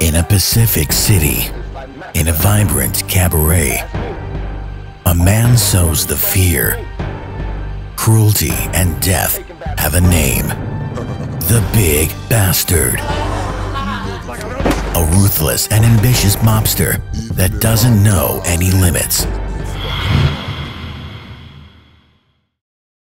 In a Pacific city, in a vibrant cabaret, a man sows the fear. Cruelty and death have a name. The Big Bastard. A ruthless and ambitious mobster that doesn't know any limits.